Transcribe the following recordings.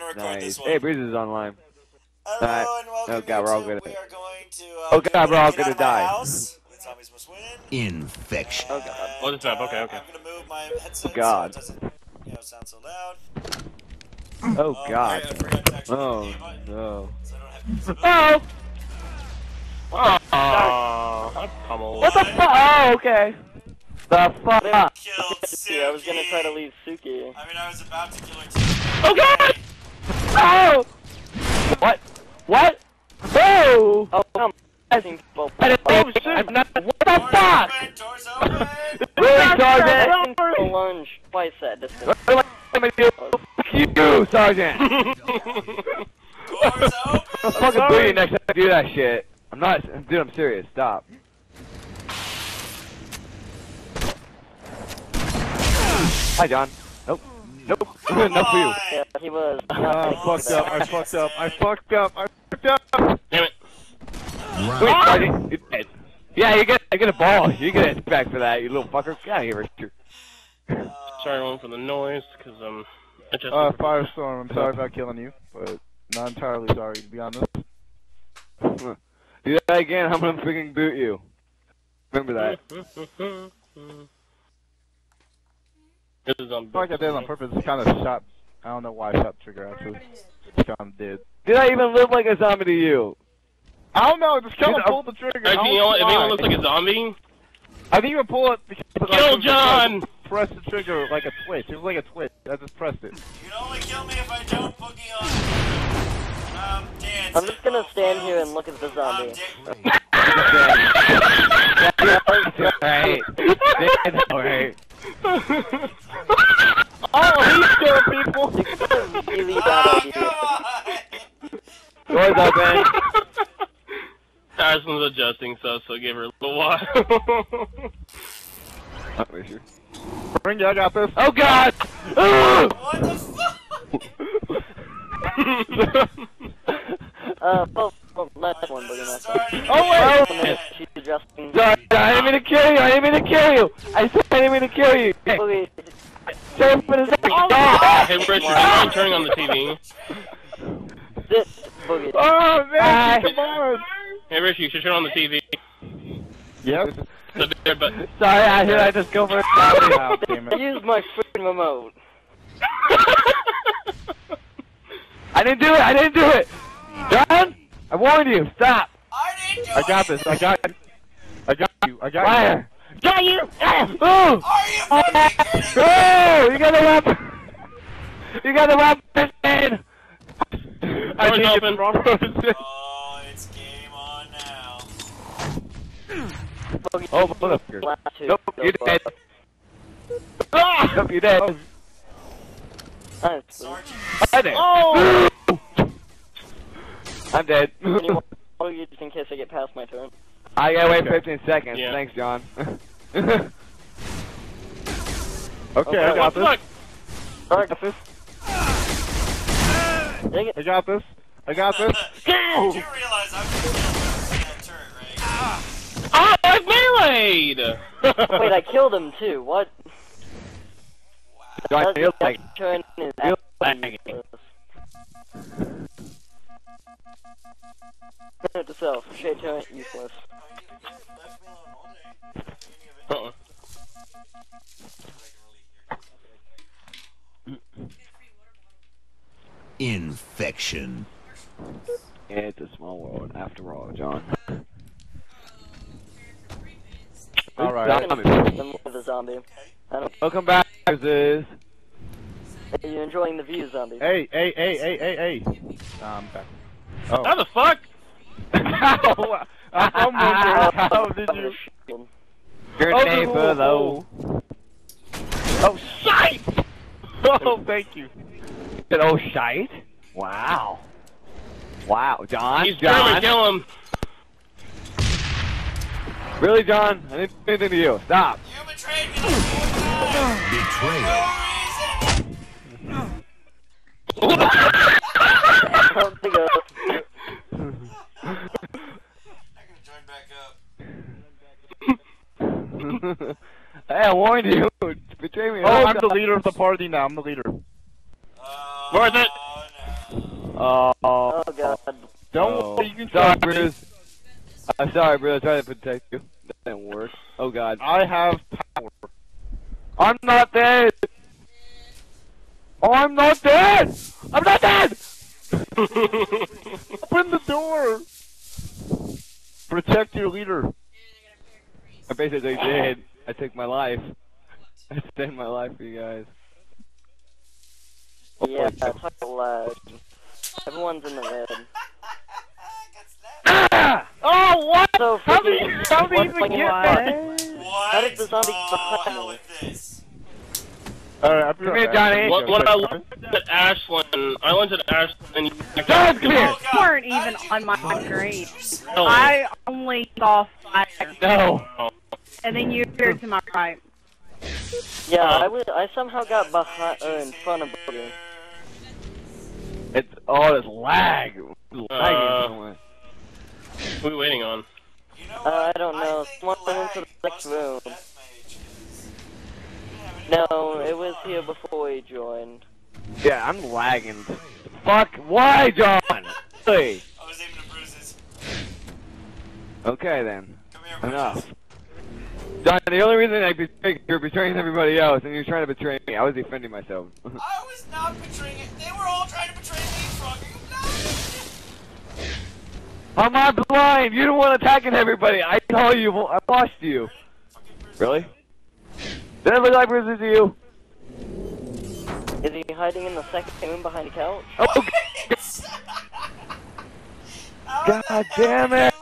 gonna record Nice. this one. Hey, Breeze is online. Hello Alright. and welcome Oh, God, we're all gonna- We are going to. Uh, Oh, God, we're all gonna die. Zombies must win. Infection. Oh, God. Oh, this map, okay, uh, okay. I'm gonna move my headset God. so it doesn't you know, sound so loud. Oh, Oh, God. right, I to Oh, hit the A button, no. so I don't have visibility. Oh! Oh, I'm pummeled. What the fuck? Oh, okay. The fuck? Killed Suki. Yeah, I was gonna try to leave Suki. I mean, I was about to kill her too. Oh, God! Oh! What? What? Oh! Oh, come on. people. I didn't know shit. I'm not- What the Doors fuck? open, doors open. Really, Sergeant? A lunge twice that distance. What am I gonna do? Fuck you, Sergeant! doors open. I'll fucking boo you next time I do that shit. I'm not, dude, I'm serious. Stop. Hi, John. Nope. Nope. Not for you. Yeah, he was. Ah, not I thinking fucked up. I fucked up. I fucked up. I fucked up. Damn it. Wait, Round Sergeant. You're dead. Yeah, you get, you get a ball. You get a back for that, you little fucker. Get out of here, Richard. Sorry, everyone, for the noise, because um, I just. Uh, Firestorm, I'm sorry about killing you, but not entirely sorry, to be honest. Do that again, I'm gonna freaking boot you. Remember that. This is um. I feel like I did it on purpose, it's kind of shot, I don't know why I shot the trigger, actually. Just kind of did. Did I even look like a zombie to you? I don't know, just kind of pulled the trigger. I Actually, don't you know what? If anyone looks like a zombie, I think you pull it because I kill just John! pressed the trigger like a twitch. It was like a twitch. I just pressed it. You can only kill me if I don't boogie on. Um, dance. I'm just gonna stand here and look at the Um, zombie. Alright. Alright. Oh, he's killing people! Really Oh, bad idea. God. Doors open. Arslan's adjusting stuff, so give her a little while. Oh, Richard. Bring it, I got this. Oh god! What the fuck? Uh, oh, oh, last one, but is not Oh, wait! again. She's adjusting. Sorry, I didn't mean to kill you! I didn't mean to kill you! I said I didn't mean to kill you! Hey, Boogie, say it for the oh, hey, Richard, you mind turning on the TV? sit, Boogie. Oh, man, Hi. come on! Hey, Richard, you should turn on the TV. Yep. So there, but Sorry, I did I just go for a Oh, damn it. Use my freaking remote. I didn't do it! I didn't do it! John! I warned you! Stop! I didn't do I got this, I got I got you, I got Fire! Got you! Oh! Are you fucking me? Oh! You got the weapon! You got the weapon! I Doors think open. it's wrong. Oh, it's game on now. Boogie, Oh, motherfucker. Nope, you're dead. Ah! Nope, you're dead. Nice. Sergeant. I'm dead. Oh! I'm dead. Anyone, Boogie, just in case I get past my turn. I gotta wait Okay. 15 seconds. Yeah. Thanks, John. Okay, I got this. look, I got this. Dang it. I got this. I got this. You do realize I'm gonna kill in that turret, right? Ah! Ah, oh, it's meleeed. Wait, I killed him too. What? John, That- you're that like, turn is you're absolutely lagging. useless. Note to self, shade turn useless. Any of. Uh-uh. Infection. it's a small world after all, John. Alright. I'm gonna them with the zombie. Welcome back, Is Are you enjoying the view, zombie? Hey, hey, hey, hey, hey, hey. Um, back. Oh. How the fuck? Ow! I fumbled. How did you? You? Your Oh, name oh, below. Oh. oh, shite! Oh, thank you. Said, oh, shite? Wow. Wow, John? He's German, John? kill him. Really, John? I didn't do anything to you. Stop. You betrayed me like four times. Betrayal. I don't think I- I'm gonna join back up. Hey, I warned you. Betray me. Oh, I'm the leader of the party now. I'm the leader. Uh, oh, Worth it. no. Oh, Oh god. Don't oh. worry, you can Sorry, trust. Bruce. I'm sorry, Bruce. I tried to protect you. That didn't work. Oh God. I have power. I'm not dead. Oh, I'm not dead. I'm not dead. Open the door! Protect your leader. I basically did. I took my life. I saved my life for you guys. Yeah, talk loud. Everyone's in the red. Ah! Oh, what? So How did freaking- how did you what's even get that? What? How did the zombie oh, behind hell with this. Alright, I'll be Come here, back. Johnny. What, what I learned at Ashland, I learned at Ashland. John, come here. Oh, You weren't even on my screen. you just- Oh. I only saw fire, No. And then you appeared to my right. Yeah, I was. I somehow got behind, uh, in front of Boogie. It's all this lag. Lagging Uh, somewhere. Who are we waiting on? You know Uh. I don't know. think Someone went into the next room. death mages. We didn't have any No, it was here before we joined. Yeah, I'm lagging. Fuck. Why, John? Hey. I was aiming to bruises. Okay then. Come here, bruises. Enough. John, the only reason I betrayed you're betraying everybody else, and you're trying to betray me. I was defending myself. I was not betraying it. They were all trying to betray me, Frog. Are? I'm not blind. You're the one attacking everybody. I saw you. I lost you. Really? Did it look like Bruce to you? Is he hiding in the second room behind a couch? Oh, How God damn it.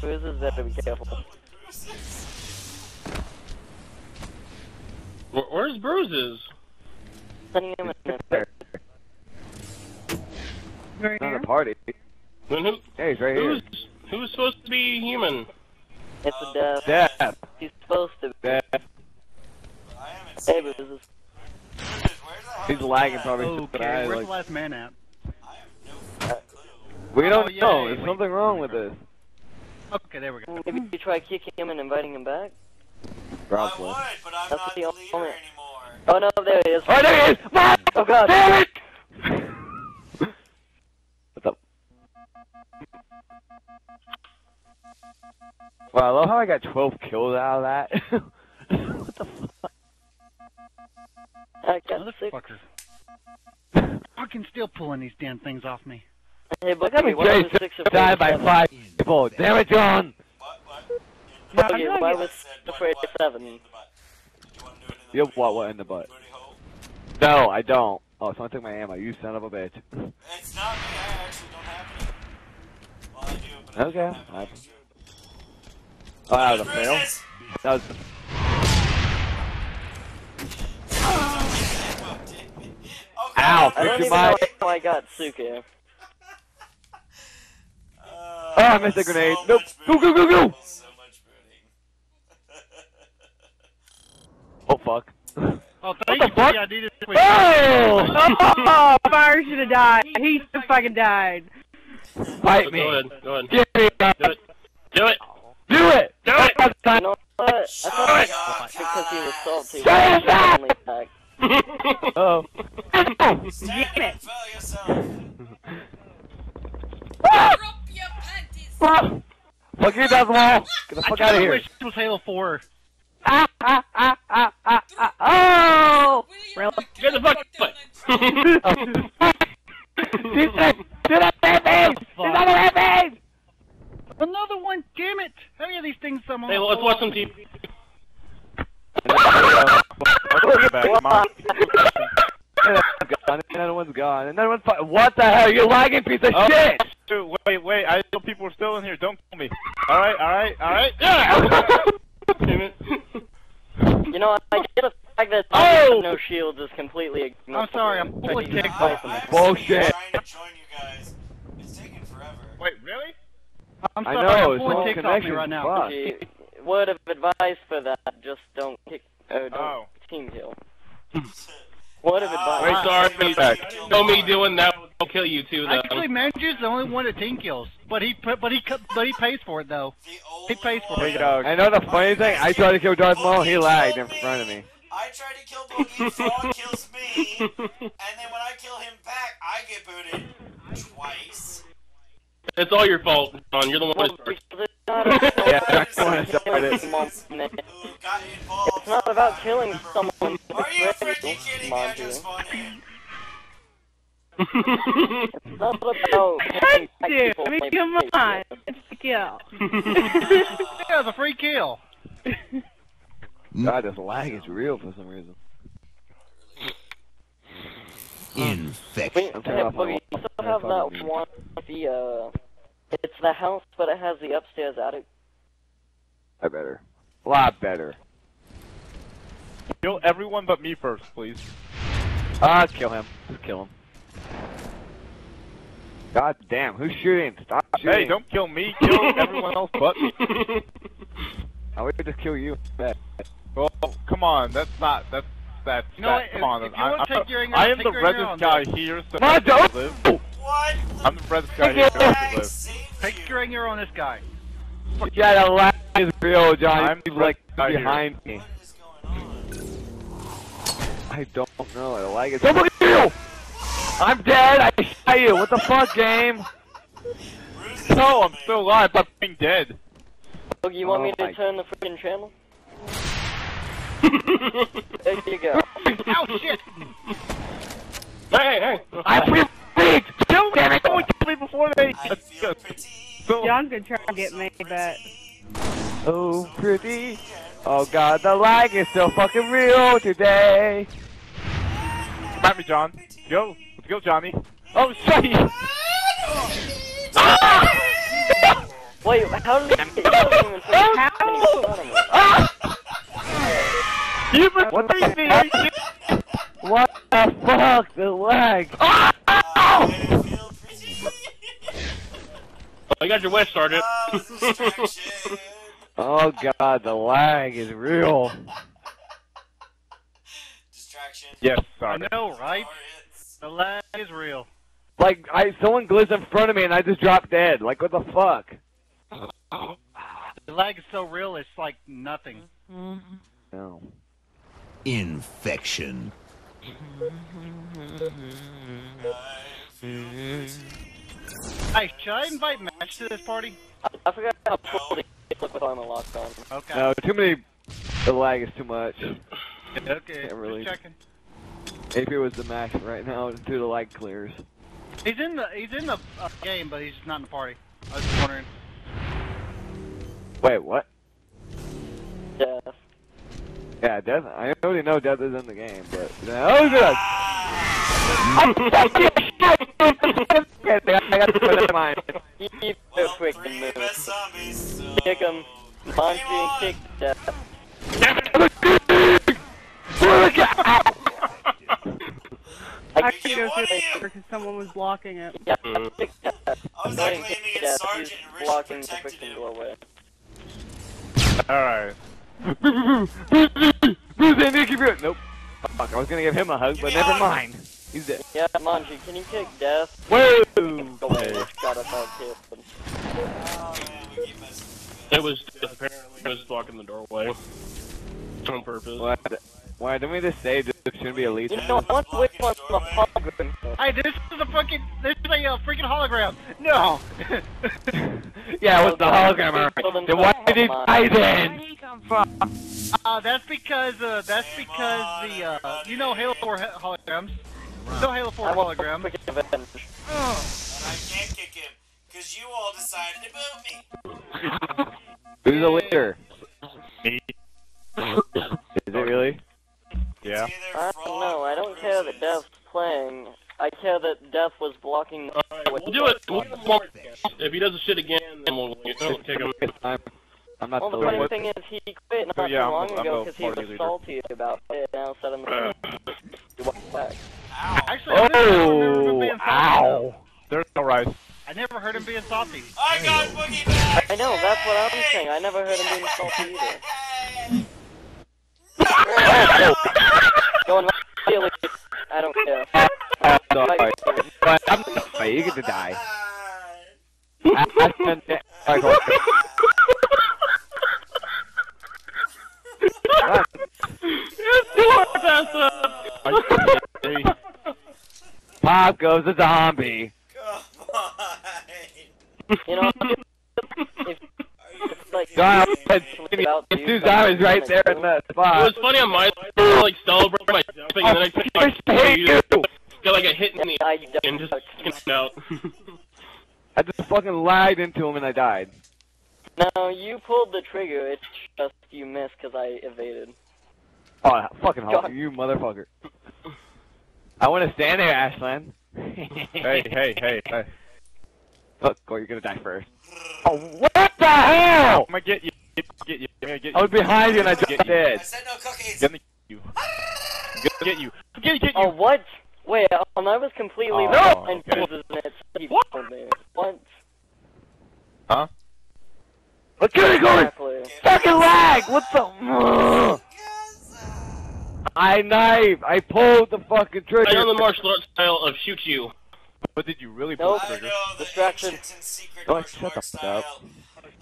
Did Bruce better be careful. Bruises. Where's Bruises? Sending him in there. Right Not a party. Then who, Hey, he's right here. who's, who's supposed to be human? It's a death. Death. He's supposed to. be. Death. Hey, Bruises, where's the He's lagging probably. that? but Okay, I, where's like, the last man at? I have no clue. we don't Oh, yeah, know. yeah, There's wait. something wrong with this. Okay, there we go. Maybe you try kicking him and inviting him back? Probably. I would, but I'm That's not the the only- leader anymore. Oh no, there he is. Oh, there he is! Mom! Oh, God. Damn it! What's up? Wow, I love how I got 12 kills out of that. what the fuck? I got six. Motherfucker. Fucking still pulling these damn things off me. Hey, I but got me was six of died by five people. Damn it, John! What? What? No, Okay, I'm why was I said afraid of seven? In the butt. You wanna do it in the You booty what, what in the butt? No, I don't. Oh, someone took my ammo. You son of a bitch. It's not me. I actually don't have any. Well, I do, but I Okay. don't have any Oh, that was a fail. That was. Okay, Ow, I don't even know how I got Suki. Ah, oh, I missed a grenade. Nope. Go, go, go, go. So much booting. Oh, fuck. Oh, thank the you fuck? the idea this week. Oh! Oh, Fire should have died. He should fucking died. Fight Go me. ahead, go ahead. Get me. Do it. Do it! Do it. Do it! That's You time. know what? I thought I up, because he was salty. Shut up! He. Oh. Stand Damn it. and fell yourself. Ah! Fuck. Fuck you, Desmond. Get the fuck out of kinda here. wish it was Halo 4. Ah, ah, ah, ah, ah, ah. Oh! Really? Get the fuck away! She's dead. Get up there, babe. She's on the left, babe. Another one, damn it! How many of these things I'm on? Hey, let's watch some TV. back. Come on. Gone. Another one's gone. Another one's fi- What the hell? You lagging piece of Oh, shit! Dude, wait, wait. I know people are still in here. Don't kill me. All right, all right, all right. Yeah! Damn it. You know, I get the fact that Oh! no shields is completely ignored. I'm sorry, I'm fully Taking ticked fight off. Bullshit. I'm trying to join you guys. It's taking forever. Wait, really? I'm I sorry, know, I'm it's pulling all ticks off me right now. Fuck. Word of advice for that: just don't kick, uh, don't Oh. team kill. Word of advice. Wait, sorry, Maybe but kill know me doing that will kill you too, though. Actually, Manju's the only one that team kills, but he but he but he pays for it though. He pays for it. dog. I know the funny thing. I tried to kill Darth Maul. He lagged in front of me. I tried to kill Boogie, Frog kills me, and then when I kill him back, I get booted twice. It's all your fault, John. You're the one who started. Yeah, that's the one that started. Who got involved? It's not about killing someone. Are you It's freaking kidding me? I just Monty. spawned. It's not about killing black Dude, people. I mean, maybe come on. It's a kill. Yeah, the free kill. God, this lag is real for some reason. Infection. Wait, I'm hey, turning Boogie, you still have that one, the, uh, it's the house, but it has the upstairs attic. I better. A lot better. Kill everyone but me first, please. Ah, kill him. Just kill him. God damn, who's shooting? Stop shooting. Hey, don't kill me. Kill everyone else but me. I would just kill you. Bad. Well, come on. That's not. That's that's. You know that, what, Come if- on. if you I, wanna I, take your anger I am take the your reddest guy though. here. So My I dog- live. What? I'm the reddest guy here. So I live. Take your anger on this guy. Yeah, the lag is real, John. I'm He's like right here. behind me. I don't know. I like it. Don't look at you! I'm dead. I shot you. What the fuck, game? Bruce No, I'm still alive, but being dead. Boogie, you want Oh me to oh turn the freaking channel? There you go. Ow, shit! Hey, hey. I feel weak. Kill me! Don't kill me before they. I feel. So, John's gonna try to get me, but Oh, pretty. Oh god, the lag is so fucking real today. Smack me, John. Go. Let's go, Johnny. Oh, shit! Ah! Wait, how did ah! you don't even freaking have any fun of it. You What the betrayed me! fuck? Are you kidding? What the fuck? The lag. Ah! Oh! feel pretty. I got your west started. Oh. God, the lag is real. Distraction. Yes, I sorry. know, right? Or The lag is real. Like, I someone glizzed in front of me and I just dropped dead. Like, what the fuck? The lag is so real, it's like nothing. No. Infection. Mm-hmm. Hey, should I invite Match to this party? I forgot how cool the look with armor locked on. Okay. No, too many. The lag is too much. okay, Can't really- just checking. AP was the max right now until the lag clears. He's in the he's in the uh, game, but he's not in the party. I was just wondering. Wait, what? Death. Yeah, Death. I already know Death is in the game, but oh good. I got to put in mind. You you Well, so quick to three move. Best zombies. So. Kick him. Monty, kick death. I I could go through are you? because someone was blocking it. Yeah, Mm. kick death. I was Going actually to aiming at death. Sergeant He's and Rich blocking the protected freaking him. doorway. Alright. Nope. Fuck, I was gonna give him a hug, Give but never hug. mind. He's dead. Yeah, Monty, can you kick death? Whoa! Go away. Got us all killed. Oh man, we keep messing with It was apparently it was blocking the doorway on purpose. What? Why didn't we just say this shouldn't be elite? You know, I want to wait for the hologram. Hey, this is a fucking this is a uh, freaking hologram. No. yeah, it was the hologram. alright. Then why did he die then? uh, that's because uh, that's because the uh, you know Halo 4 ho- holograms. No Halo 4 I want to hologram. freaking because you all decided to boot me. Who's the leader? Me. Is it really? Yeah. It's I don't know. I don't care that Rich. Death's playing. I care that Death was blocking the Alright, we'll do it. We'll do more. If he does the shit again, then we'll we'll kick him. I'm, I'm not Well, the the funny thing is, he quit not So, yeah, too long I'm ago because he was party leader. salty about it. Now suddenly uh. he walked back. Ow. Actually, I never remember him Oh! being Ow! There's no rice. I never heard him being salty. I got Boogie back. I know. That's what I'm saying. I never heard him being salty either. Going really, I don't care. Oh, sorry. I'm sorry, you get to die. I, I spent that. Alright, hold on. Are you kidding me? Pop goes a zombie. Come on. You know, if, Are you like, God, kidding me? Without it's you, two zombies right there in the It was funny on my I like celebrating my jumping, and then I took like I hate you. got like a hit in the I eye and just skipped out. I just fucking lagged into him and I died. No, you pulled the trigger. It's just you missed because I evaded. Oh, fucking hell, you motherfucker. I want to stand there, Ashland. Hey, hey, hey, hey. Fuck, or you're gonna die first. Oh, what the hell? I'm gonna get you. Get, get you. I'm get you. I was behind you and I just Get you. I said no cookies. Get you. Get, get you. Get, get you. Oh, what? Wait, um, I was completely Oh, behind okay. Bruce's and it said he What? What? Huh? Let's get it going! Exactly. Fucking lag! What the? I knife! I pulled the fucking trigger! I know the martial arts style of shoot you. But did you really pull Nope. the I trigger? know the Distraction. ancient and secret Oh, martial the arts style up.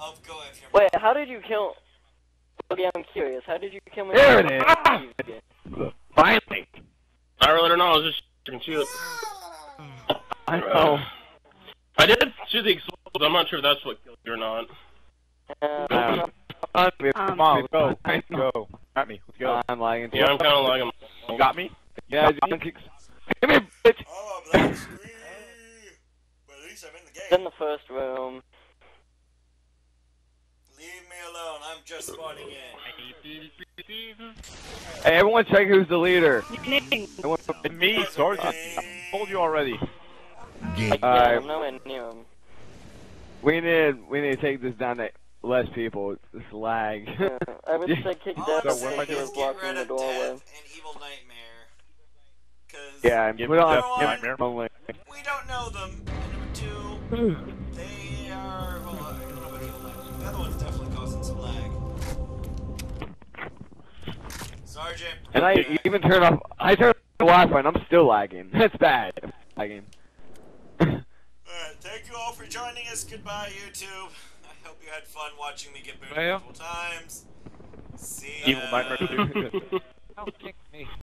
Of go if you're Wait, how did you kill? Okay, I'm curious. How did you kill me? There it is. Finally! I really don't know. I was just fucking shoot. I know. I did shoot the explosive. I'm not sure if that's what killed you or not. Uh, I'm, Come on, let's go. Let's go. At me. Let's go. I'm lagging. Yeah, I'm kind of lagging. You got me? Yeah, Got you kicks. Come here, bitch! Oh, black screen. But at least I'm in the in game. the first room. Leave me alone. I'm just spawning in. Hey, everyone check who's the leader. Ning. Everyone- It's me, Sergeant. Uh, I told you already. Get Yeah, Alright. I'm nowhere near. We need, we need to take this down to less people. It's lag. Yeah, I would say kick All Death I'm So what am I saying because he is was get blocking the doorway. And Evil Nightmare. Cause yeah, and Give put on Nightmare. we don't know them. And number two, Sergeant. And I even turn off, I turn off the Wi-Fi and I'm still lagging. That's bad. Lagging. Alright, thank you all for joining us. Goodbye, YouTube. I hope you had fun watching me get booted Well. multiple times. See Evil ya. Nightmare 2. Don't kick me.